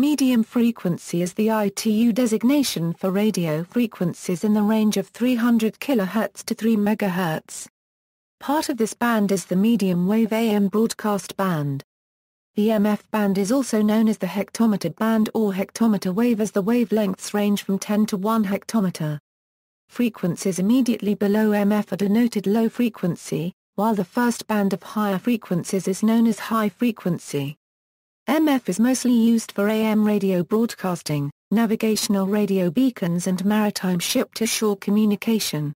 Medium frequency is the ITU designation for radio frequencies in the range of 300 kHz to 3 MHz. Part of this band is the medium wave AM broadcast band. The MF band is also known as the hectometer band or hectometer wave as the wavelengths range from 10 to 1 hectometer. Frequencies immediately below MF are denoted low frequency, while the first band of higher frequencies is known as high frequency. MF is mostly used for AM radio broadcasting, navigational radio beacons and maritime ship-to-shore communication.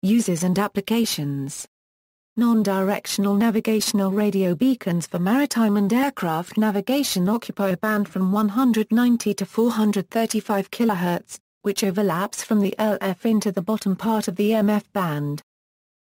Uses and applications Non-directional navigational radio beacons for maritime and aircraft navigation occupy a band from 190 to 435 kHz, which overlaps from the LF into the bottom part of the MF band.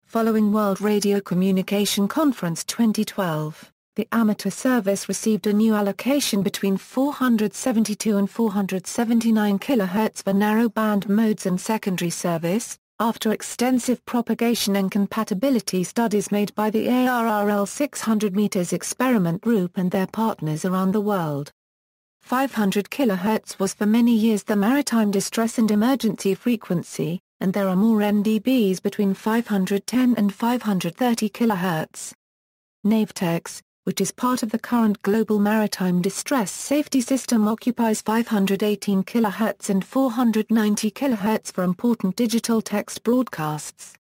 Following World Radio Communication Conference 2012, the amateur service received a new allocation between 472 and 479 kHz for narrow-band modes and secondary service, after extensive propagation and compatibility studies made by the ARRL 600 meters experiment group and their partners around the world. 500 kHz was for many years the maritime distress and emergency frequency, and there are more NDBs between 510 and 530 kHz. Navtex, which is part of the current global maritime distress safety system occupies 518 kHz and 490 kHz for important digital text broadcasts.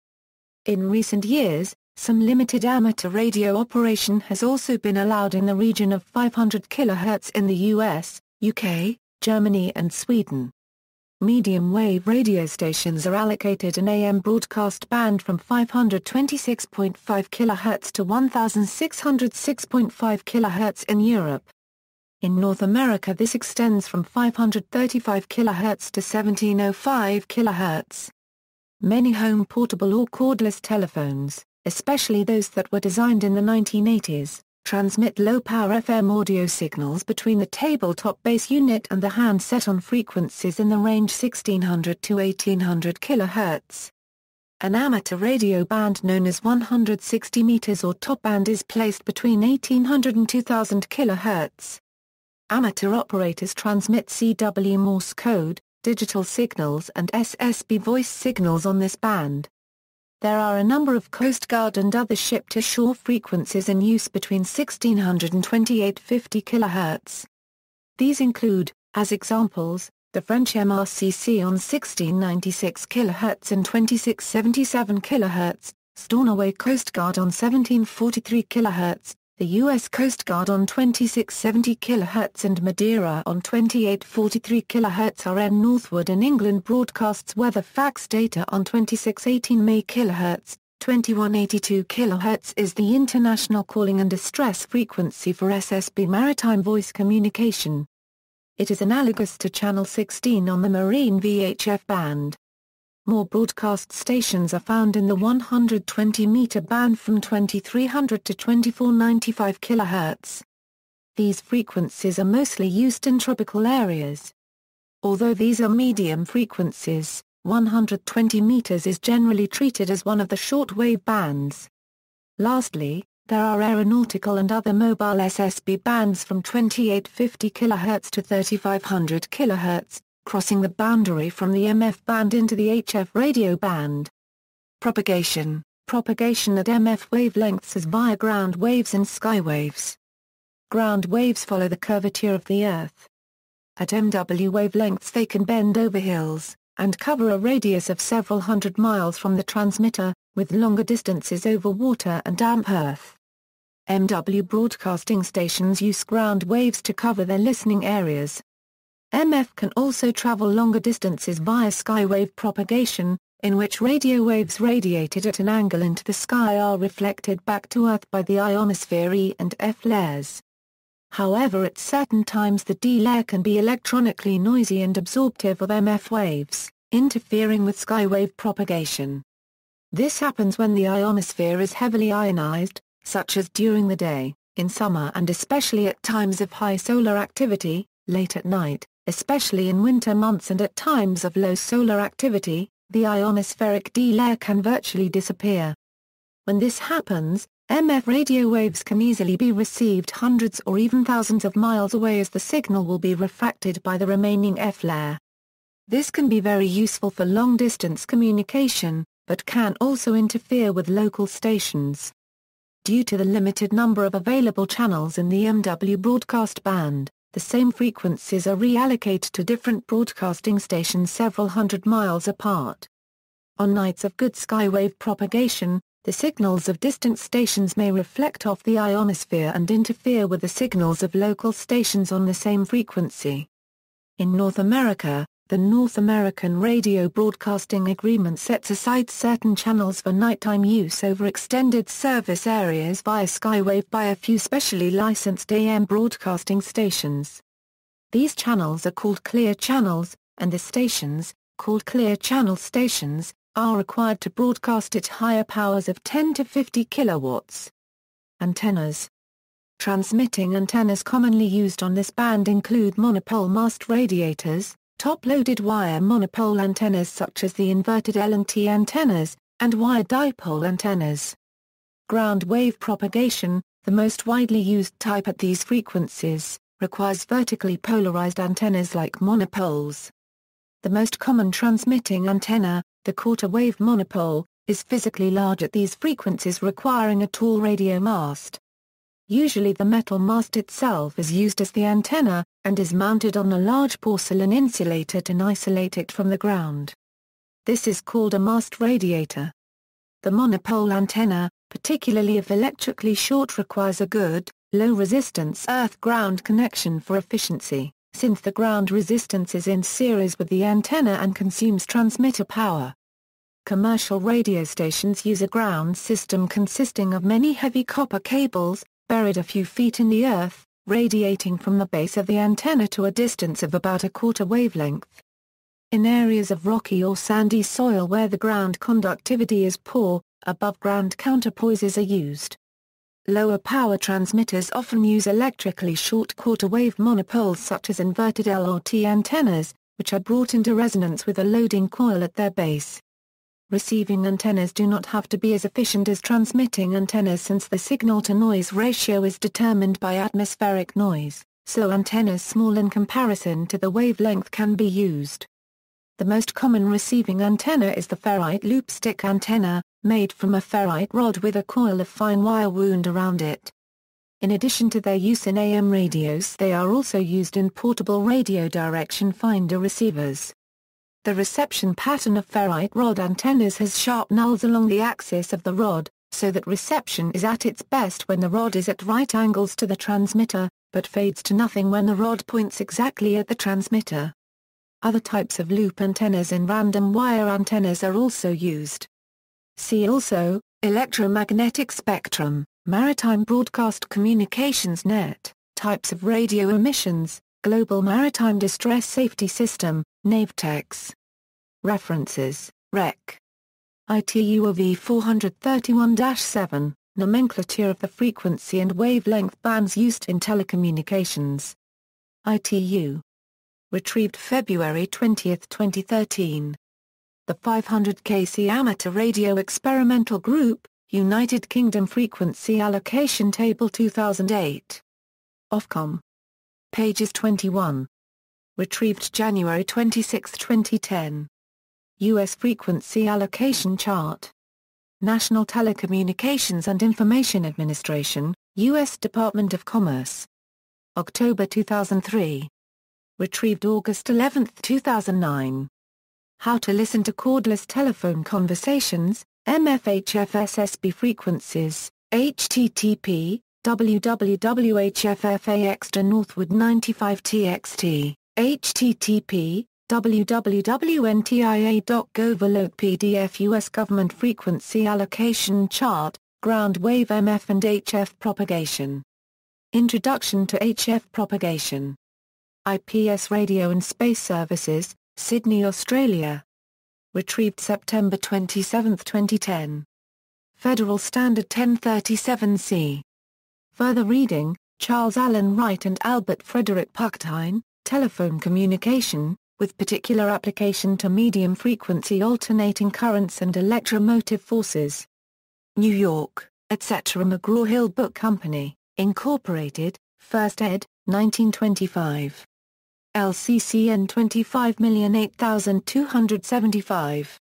In recent years, some limited amateur radio operation has also been allowed in the region of 500 kHz in the US, UK, Germany and Sweden. Medium-wave radio stations are allocated an AM broadcast band from 526.5 kHz to 1606.5 kHz in Europe. In North America this extends from 535 kHz to 1705 kHz. Many home portable or cordless telephones, especially those that were designed in the 1980s, transmit low-power FM audio signals between the tabletop base unit and the handset on frequencies in the range 1600 to 1800 kHz. An amateur radio band known as 160 meters or top band is placed between 1800 and 2000 kHz. Amateur operators transmit CW Morse code, digital signals and SSB voice signals on this band. There are a number of Coast Guard and other ship-to-shore frequencies in use between 1600 and 2850 kHz. These include, as examples, the French MRCC on 1696 kHz and 2677 kHz, Stornoway Coast Guard on 1743 kHz, the U.S. Coast Guard on 2670 kHz and Madeira on 2843 kHz RN Northwood in England broadcasts weather fax data on 2618 kHz, 2182 kHz is the international calling and distress frequency for SSB maritime voice communication. It is analogous to channel 16 on the marine VHF band. More broadcast stations are found in the 120-meter band from 2300 to 2495 kHz. These frequencies are mostly used in tropical areas. Although these are medium frequencies, 120 meters is generally treated as one of the short-wave bands. Lastly, there are aeronautical and other mobile SSB bands from 2850 kHz to 3500 kHz, crossing the boundary from the MF band into the HF radio band. Propagation Propagation at MF wavelengths is via ground waves and sky waves. Ground waves follow the curvature of the Earth. At MW wavelengths they can bend over hills, and cover a radius of several hundred miles from the transmitter, with longer distances over water and damp earth. MW broadcasting stations use ground waves to cover their listening areas, MF can also travel longer distances via skywave propagation, in which radio waves radiated at an angle into the sky are reflected back to Earth by the ionosphere E and F layers. However at certain times the D layer can be electronically noisy and absorptive of MF waves, interfering with skywave propagation. This happens when the ionosphere is heavily ionized, such as during the day, in summer and especially at times of high solar activity, late at night, especially in winter months and at times of low solar activity, the ionospheric D layer can virtually disappear. When this happens, MF radio waves can easily be received hundreds or even thousands of miles away as the signal will be refracted by the remaining F layer. This can be very useful for long-distance communication, but can also interfere with local stations. Due to the limited number of available channels in the MW broadcast band, the same frequencies are reallocated to different broadcasting stations several hundred miles apart. On nights of good skywave propagation, the signals of distant stations may reflect off the ionosphere and interfere with the signals of local stations on the same frequency. In North America, the North American Radio Broadcasting Agreement sets aside certain channels for nighttime use over extended service areas via skywave by a few specially licensed AM broadcasting stations. These channels are called clear channels, and the stations, called clear channel stations, are required to broadcast at higher powers of 10 to 50 kilowatts. Antennas Transmitting antennas commonly used on this band include monopole mast radiators, top-loaded wire monopole antennas such as the inverted L and T antennas, and wire dipole antennas. Ground wave propagation, the most widely used type at these frequencies, requires vertically polarized antennas like monopoles. The most common transmitting antenna, the quarter wave monopole, is physically large at these frequencies requiring a tall radio mast. Usually the metal mast itself is used as the antenna, and is mounted on a large porcelain insulator to isolate it from the ground. This is called a mast radiator. The monopole antenna, particularly if electrically short requires a good, low-resistance earth-ground connection for efficiency since the ground resistance is in series with the antenna and consumes transmitter power. Commercial radio stations use a ground system consisting of many heavy copper cables, buried a few feet in the earth, radiating from the base of the antenna to a distance of about a quarter wavelength. In areas of rocky or sandy soil where the ground conductivity is poor, above-ground counterpoises are used. Lower power transmitters often use electrically short quarter-wave monopoles such as inverted L or T antennas, which are brought into resonance with a loading coil at their base. Receiving antennas do not have to be as efficient as transmitting antennas since the signal-to-noise ratio is determined by atmospheric noise, so antennas small in comparison to the wavelength can be used. The most common receiving antenna is the ferrite loopstick antenna, made from a ferrite rod with a coil of fine wire wound around it. In addition to their use in AM radios they are also used in portable radio direction finder receivers. The reception pattern of ferrite rod antennas has sharp nulls along the axis of the rod, so that reception is at its best when the rod is at right angles to the transmitter, but fades to nothing when the rod points exactly at the transmitter. Other types of loop antennas and random wire antennas are also used. See also, electromagnetic spectrum, maritime broadcast communications net, types of radio emissions, global maritime distress safety system, NAVTEX. References, Rec. ITU of E431-7, nomenclature of the frequency and wavelength bands used in telecommunications. ITU. Retrieved February 20, 2013. The 500 kc Amateur Radio Experimental Group, United Kingdom Frequency Allocation Table 2008. Ofcom. Pages 21. Retrieved January 26, 2010. U.S. Frequency Allocation Chart. National Telecommunications and Information Administration, U.S. Department of Commerce. October 2003. Retrieved August 11, 2009. How to listen to cordless telephone conversations, MFHFSSB frequencies, http www.hffA extra Northwood 95 txt, http www.ntia.gov PDF US Government Frequency Allocation Chart, Ground Wave MF and HF Propagation. Introduction to HF Propagation. IPS Radio and Space Services, Sydney, Australia. Retrieved September 27, 2010. Federal Standard 1037C. Further reading, Charles Allen Wright and Albert Frederick Puchstein, Telephone Communication, with particular application to medium-frequency alternating currents and electromotive forces. New York, etc. McGraw-Hill Book Company, Incorporated, 1st ed., 1925. LCCN 25008275.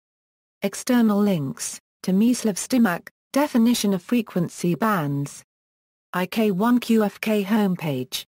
External links, Tomislav Stimac, Definition of Frequency Bands. IK1QFK homepage